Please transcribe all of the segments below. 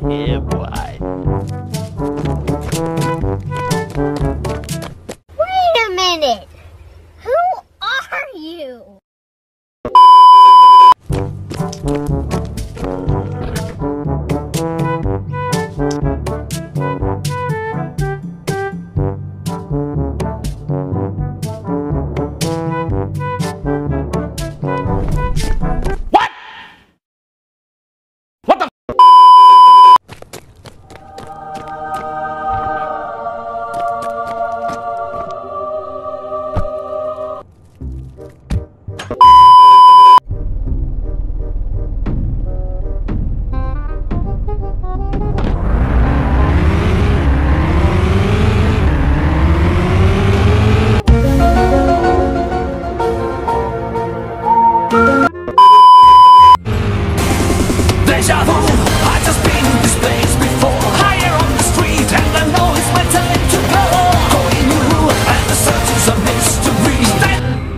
你也不爱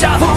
下风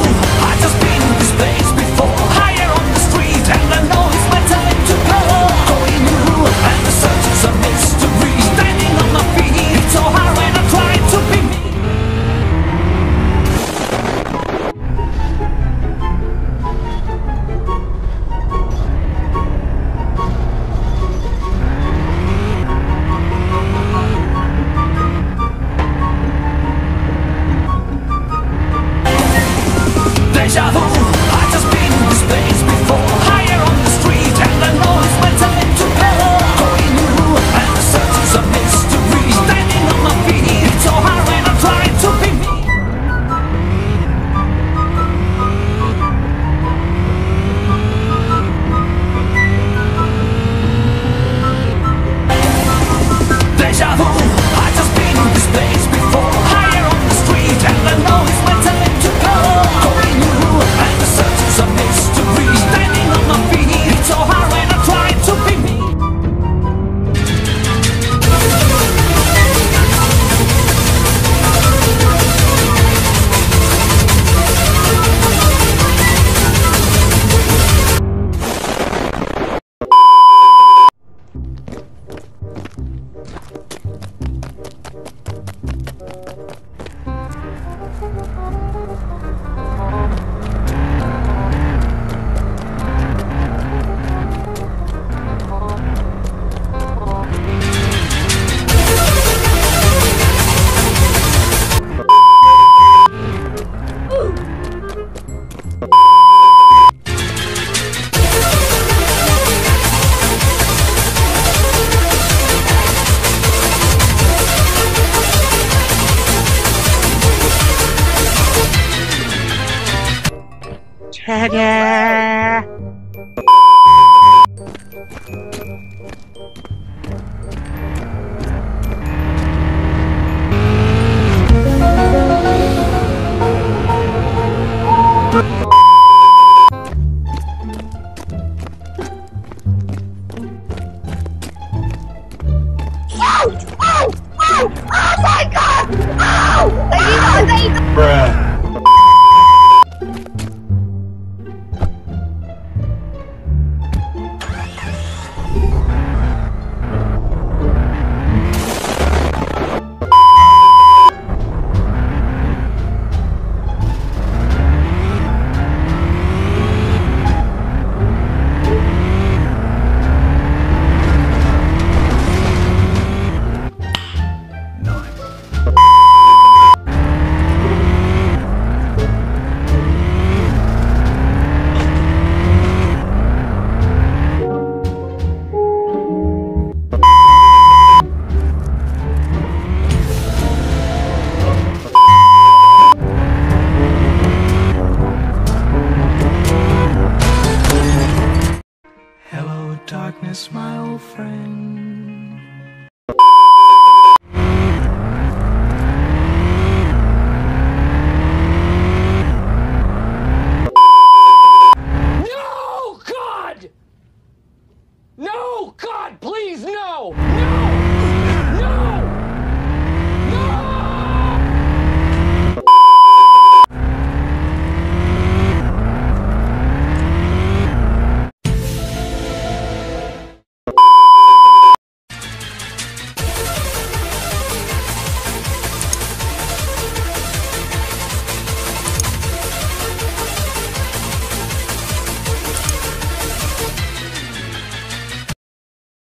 friend.